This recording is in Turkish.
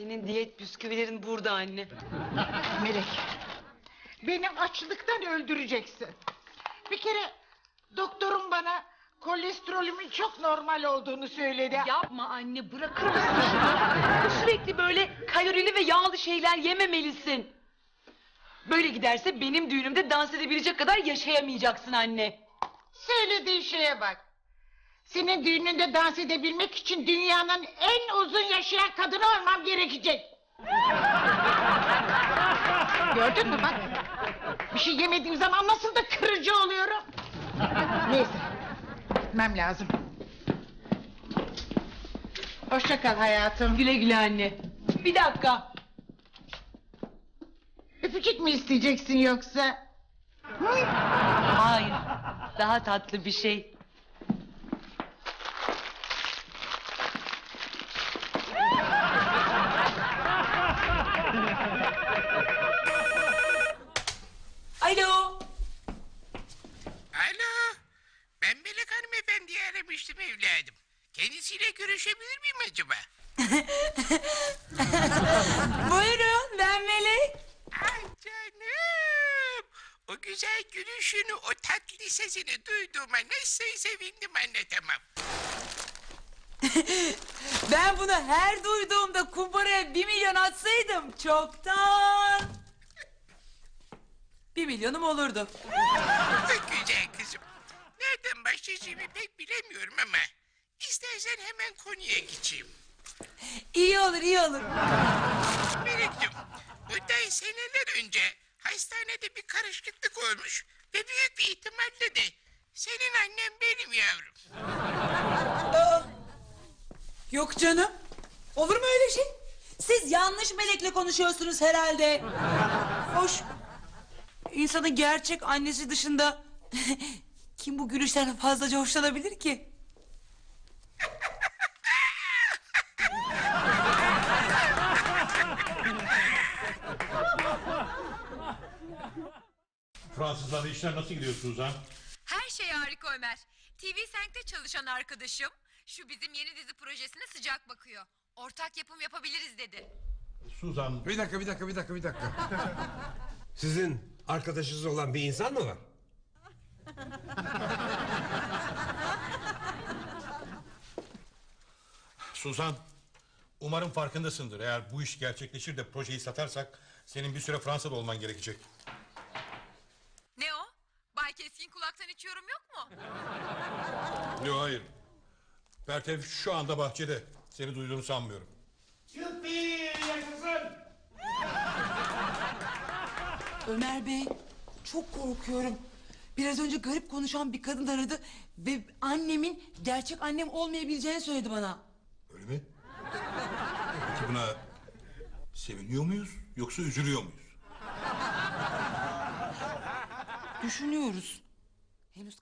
Senin diyet bisküvilerin burada anne. Melek. Beni açlıktan öldüreceksin. Bir kere doktorum bana kolesterolümün çok normal olduğunu söyledi. Yapma anne bırakır mısın? Sürekli böyle kalorili ve yağlı şeyler yememelisin. Böyle giderse benim düğünümde dans edebilecek kadar yaşayamayacaksın anne. Söylediğin şeye bak. Senin düğününde dans edebilmek için dünyanın en uzun yaşayan kadını olmam gerekecek. Gördün mü bak. Bir şey yemediğim zaman nasıl da kırıcı oluyorum. Neyse. Gitmem lazım. Hoşça kal hayatım. Güle güle anne. Bir dakika. Öpücük mü isteyeceksin yoksa? Hayır. Daha tatlı bir şey. Alo. Alo. Ben Melek hanımefendiyi aramıştım evladım. Kendisiyle görüşebilir miyim acaba? Buyurun ben Melek. Ay canım. O güzel gülüşünü, o tatlı sesini duyduğuma nasıl sevindim anlatamam. Ben bunu her duyduğumda kumbaraya bir milyon atsaydım çoktan. Bir milyonum olurdu. Çok güzel kızım. Nereden başlayacağımı pek bilemiyorum ama... ...istersen hemen konuya geçeyim. İyi olur iyi olur. Melek'cim, bundan seneler önce hastanede bir karışıklık olmuş ve büyük bir ihtimalle de senin annen benim yavrum. Yok canım. Olur mu öyle şey? Siz yanlış melekle konuşuyorsunuz herhalde. Hoş. İnsanın gerçek annesi dışında kim bu gülüşten fazlaca hoşlanabilir ki? Fransızlarla işler nasıl gidiyor Suzan? Her şey harika Ömer. TV Senk'te çalışan arkadaşım şu bizim yeni dizi projesine sıcak bakıyor. Ortak yapım yapabiliriz dedi. Suzan, Bir dakika bir dakika bir dakika bir dakika. Sizin arkadaşınız olan bir insan mı var? Suzan. Umarım farkındasındır. Eğer bu iş gerçekleşir de projeyi satarsak... ...senin bir süre Fransa'da olman gerekecek. Ne o? Bay Keskin kulaktan hiç yorum yok mu? Yok hayır. Pertev şu anda bahçede. Seni duyduğunu sanmıyorum. Ömer Bey çok korkuyorum. Biraz önce garip konuşan bir kadın aradı ve annemin gerçek annem olmayabileceğini söyledi bana. Öyle mi? Peki buna seviniyor muyuz yoksa üzülüyor muyuz? Düşünüyoruz. Henüz